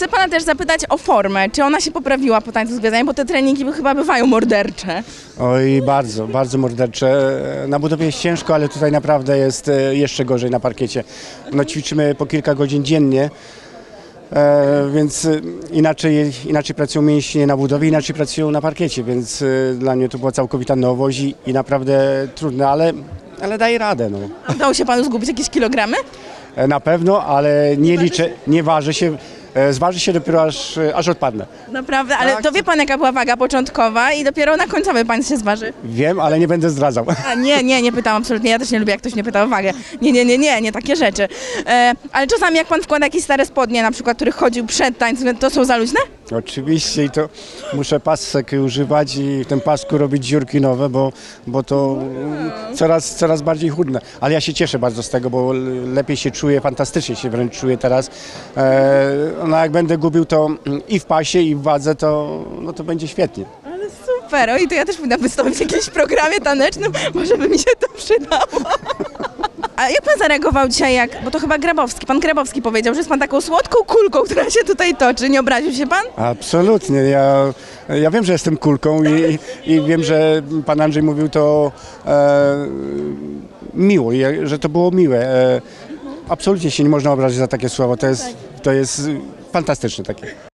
chcę pana też zapytać o formę. Czy ona się poprawiła po tańcu z gwiazdami? Bo te treningi chyba bywają mordercze. Oj, bardzo, bardzo mordercze. Na budowie jest ciężko, ale tutaj naprawdę jest e, jeszcze gorzej na parkiecie. No, ćwiczymy po kilka godzin dziennie, e, więc e, inaczej, inaczej pracują mięśnie na budowie, inaczej pracują na parkiecie, więc e, dla mnie to była całkowita nowość i, i naprawdę trudne, ale, ale daje radę. No. A Udało się panu zgubić jakieś kilogramy? E, Na pewno, ale nie liczę, nie waży się, zważy się dopiero aż, e, aż odpadnę. Naprawdę, ale Tak. to wie pan jaka była waga początkowa i dopiero na końcowej pan się zważy. Wiem, ale nie będę zdradzał. A nie, nie, nie pytałam absolutnie. Ja też nie lubię, jak ktoś mnie pyta o wagę. Nie, nie, nie, nie, nie takie rzeczy. E, ale czasami jak pan wkłada jakieś stare spodnie, na przykład, których chodził przed tańcem, to są za luźne? Oczywiście i to muszę pasek używać i w tym pasku robić dziurki nowe, bo, bo to coraz, coraz bardziej chudne. Ale ja się cieszę bardzo z tego, bo lepiej się czuję, fantastycznie się wręcz czuję teraz. E, no jak będę gubił to i w pasie i w wadze, to, no to będzie świetnie. Ale super, oj, to ja też powinna wystąpić w jakimś programie tanecznym, może by mi się to przydało. A jak pan zareagował dzisiaj, jak, bo to chyba Grabowski, pan Grabowski powiedział, że jest pan taką słodką kulką, która się tutaj toczy. Nie obraził się pan? Absolutnie. Ja, ja wiem, że jestem kulką i, i wiem, że pan Andrzej mówił to e, miło, że to było miłe. E, absolutnie się nie można obrazić za takie słowo. To jest, to jest fantastyczne takie.